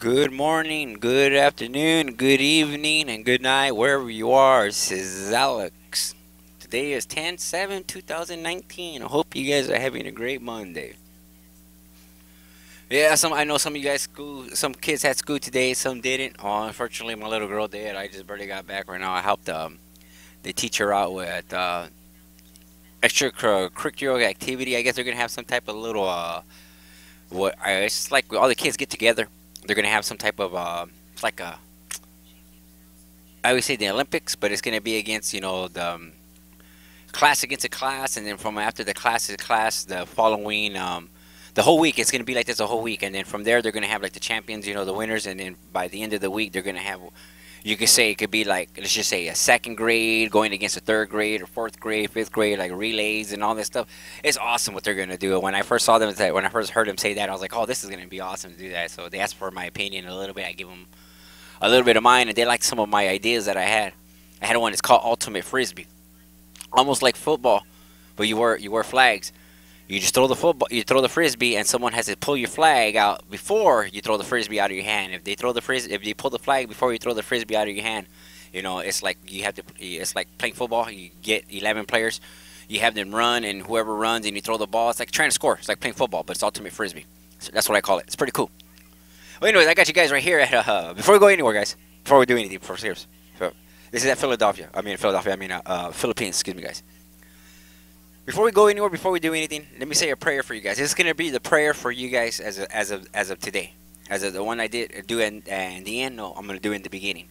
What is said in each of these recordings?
Good morning, good afternoon, good evening, and good night, wherever you are. This is Alex. Today is 10 7 2019. I hope you guys are having a great Monday. Yeah, some I know some of you guys school some kids had school today, some didn't. Oh, unfortunately my little girl did. I just barely got back right now. I helped um, the teacher out with uh, extracurricular activity. I guess they're gonna have some type of little uh, what it's like all the kids get together they're gonna have some type of uh, like a I would say the Olympics, but it's gonna be against you know the um, class against a class, and then from after the class is class, the following um, the whole week it's gonna be like this a whole week, and then from there they're gonna have like the champions, you know, the winners, and then by the end of the week they're gonna have. You could say it could be like let's just say a second grade going against a third grade or fourth grade, fifth grade, like relays and all this stuff. It's awesome what they're gonna do. When I first saw them, when I first heard them say that, I was like, oh, this is gonna be awesome to do that. So they asked for my opinion a little bit. I give them a little bit of mine, and they liked some of my ideas that I had. I had one. It's called Ultimate Frisbee, almost like football, but you wear you wear flags. You just throw the football, you throw the frisbee, and someone has to pull your flag out before you throw the frisbee out of your hand. If they throw the frisbee, if they pull the flag before you throw the frisbee out of your hand, you know it's like you have to. It's like playing football. You get 11 players, you have them run, and whoever runs and you throw the ball, it's like trying to score. It's like playing football, but it's ultimate frisbee. So that's what I call it. It's pretty cool. Well, anyways, I got you guys right here at uh, before we go anywhere, guys. Before we do anything, for serious. This is at Philadelphia. I mean Philadelphia. I mean uh, uh, Philippines. Excuse me, guys. Before we go anywhere, before we do anything, let me say a prayer for you guys. This is gonna be the prayer for you guys as of, as of as of today, as of the one I did uh, do in, uh, in the end. No, I'm gonna do in the beginning,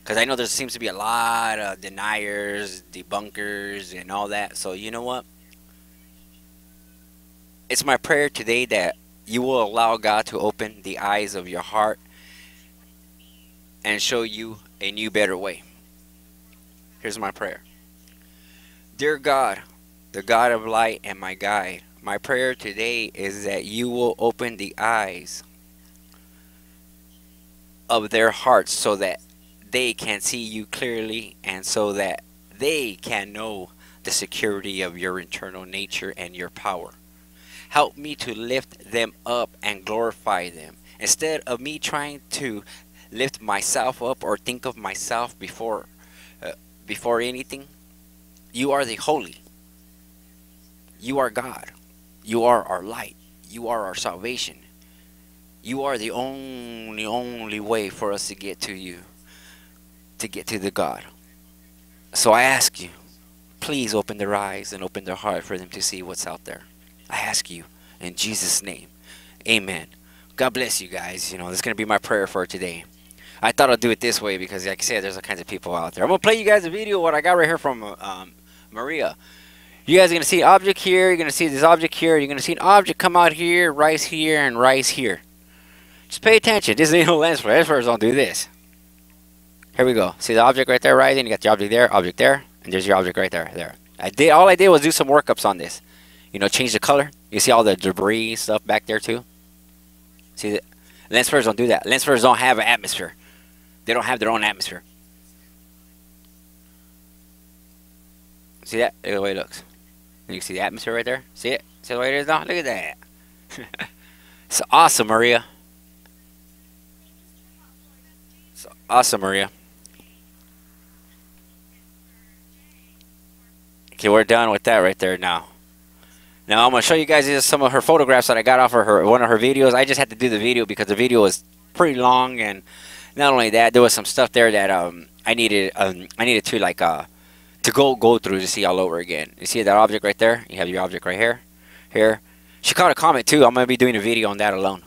because I know there seems to be a lot of deniers, debunkers, and all that. So you know what? It's my prayer today that you will allow God to open the eyes of your heart and show you a new, better way. Here's my prayer. Dear God, the God of light and my guide. My prayer today is that you will open the eyes of their hearts so that they can see you clearly and so that they can know the security of your internal nature and your power. Help me to lift them up and glorify them. Instead of me trying to lift myself up or think of myself before uh, before anything, you are the holy you are God. You are our light. You are our salvation. You are the only, only way for us to get to you, to get to the God. So I ask you, please open their eyes and open their heart for them to see what's out there. I ask you in Jesus' name. Amen. God bless you guys. You know, this is going to be my prayer for today. I thought I'd do it this way because, like I said, there's all kinds of people out there. I'm going to play you guys a video what I got right here from um, Maria. You guys are going to see an object here. You're going to see this object here. You're going to see an object come out here, rise here, and rise here. Just pay attention. This ain't no lens flare. Lens flares don't do this. Here we go. See the object right there rising? You got the object there, object there, and there's your object right there. There. I did. All I did was do some workups on this. You know, change the color. You see all the debris stuff back there too. See that? Lens flares don't do that. Lens flares don't have an atmosphere. They don't have their own atmosphere. See that? The way it looks. You can see the atmosphere right there. See it? See the way it is now? Look at that. it's awesome, Maria. It's awesome, Maria. Okay, we're done with that right there now. Now I'm gonna show you guys some of her photographs that I got off of her one of her videos. I just had to do the video because the video was pretty long, and not only that, there was some stuff there that um I needed um I needed to like uh to go go through to see all over again. You see that object right there? You have your object right here, here. She caught a comment too. I'm gonna be doing a video on that alone.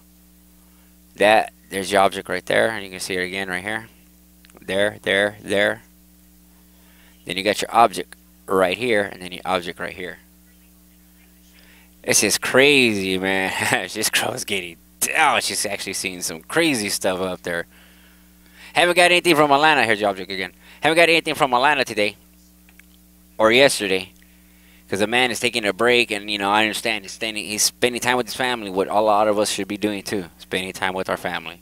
That there's your object right there, and you can see it again right here. There, there, there. Then you got your object right here, and then your object right here. This is crazy, man. this girl's getting down. She's actually seeing some crazy stuff up there. Haven't got anything from Atlanta. Here's your object again. Haven't got anything from Atlanta today or yesterday because the man is taking a break and you know i understand he's spending he's spending time with his family what a lot of us should be doing too spending time with our family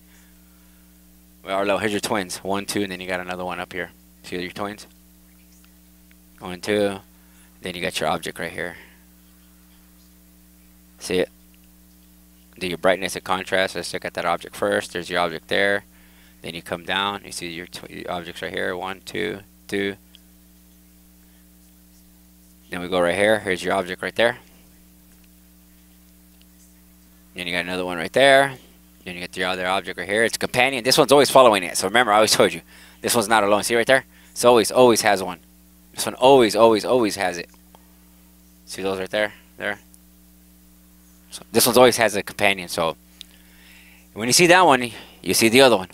well Arlo, here's your twins one two and then you got another one up here see your twins one two then you got your object right here see it do your brightness and contrast. Let's look at that object first. There's your object there. Then you come down. You see your, your objects right here. One, two, two. Then we go right here. Here's your object right there. Then you got another one right there. Then you get your other object right here. It's a companion. This one's always following it. So remember, I always told you. This one's not alone. See right there? It's always, always has one. This one always, always, always has it. See those right there? There. So this one's always has a companion. So when you see that one, you see the other one.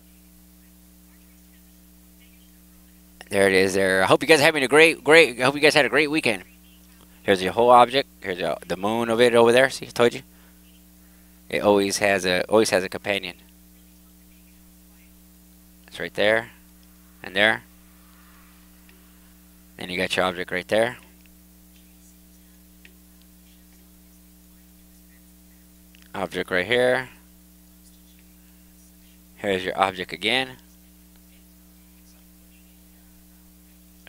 There it is. There. I hope you guys are having a great, great. I hope you guys had a great weekend. Here's your whole object. Here's the, the moon of it over there. See, I told you. It always has a always has a companion. It's right there, and there. And you got your object right there. Object right here. Here's your object again.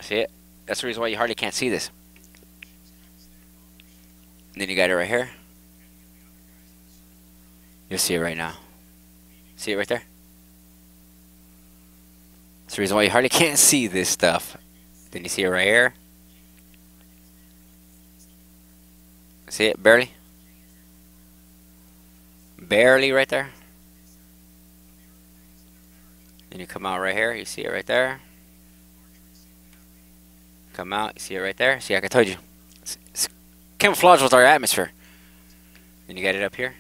See it? That's the reason why you hardly can't see this. And then you got it right here. You'll see it right now. See it right there? That's the reason why you hardly can't see this stuff. Then you see it right here. See it? Barely? Barely right there. Then you come out right here. You see it right there. Come out. You see it right there. See, like I told you. It's, it's camouflage with our atmosphere. Then you got it up here.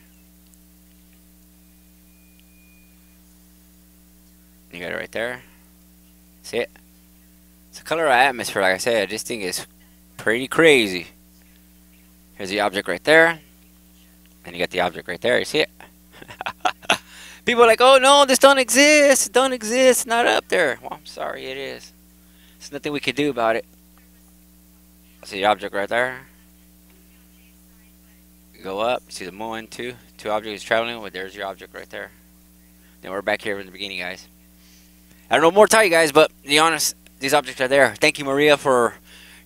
You got it right there. See it? It's a color of atmosphere, like I said. This thing is pretty crazy. Here's the object right there. And you got the object right there. You see it? People are like, oh no, this don't exist. It don't exist. not up there. Well, I'm sorry, it is. There's nothing we can do about it. See the object right there? Go up, see the moon, two, two objects traveling. Well, there's your object right there. Then we're back here in the beginning, guys. I don't know more to tell you guys, but to be honest, these objects are there. Thank you, Maria, for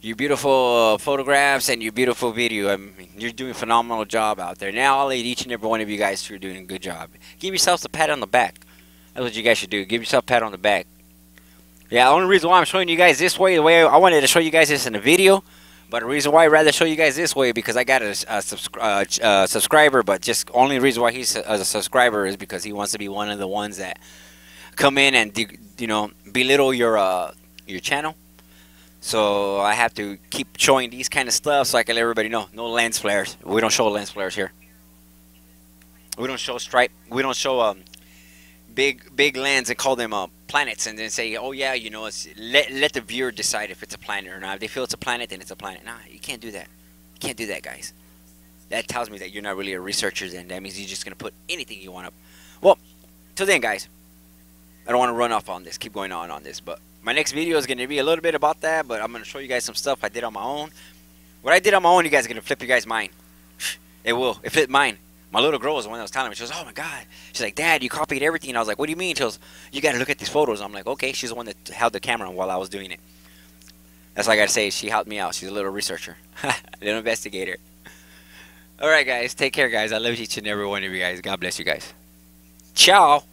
your beautiful uh, photographs and your beautiful video. I mean, you're doing a phenomenal job out there. Now I'll lead each and every one of you guys for doing a good job. Give yourselves a pat on the back. That's what you guys should do. Give yourself a pat on the back. Yeah, the only reason why I'm showing you guys this way, the way I wanted to show you guys this in a video, but the reason why I'd rather show you guys this way because I got a, a subscri uh, uh, subscriber, but just only reason why he's a, a subscriber is because he wants to be one of the ones that come in and you know belittle your uh, your channel. So I have to keep showing these kind of stuff so I can let everybody know. No lens flares. We don't show lens flares here. We don't show stripe. We don't show um big big lands and call them uh, planets and then say, oh yeah, you know, let let the viewer decide if it's a planet or not. If they feel it's a planet, then it's a planet. Nah, you can't do that. You can't do that, guys. That tells me that you're not really a researcher. Then that means you're just gonna put anything you want up. Well, till then, guys. I don't want to run off on this, keep going on on this, but my next video is to be a little bit about that, but I'm to show you guys some stuff I did on my own. What I did on my own, you guys are to flip your guys' mind. It will. It flipped mine. My little girl was the one that was telling me. She goes, oh my God. She's like, Dad, you copied everything. And I was like, what do you mean? She goes, you got to look at these photos. I'm like, okay. She's the one that held the camera while I was doing it. That's all I got to say. She helped me out. She's a little researcher. little investigator. All right, guys. Take care, guys. I love each and every one of you guys. God bless you guys. Ciao.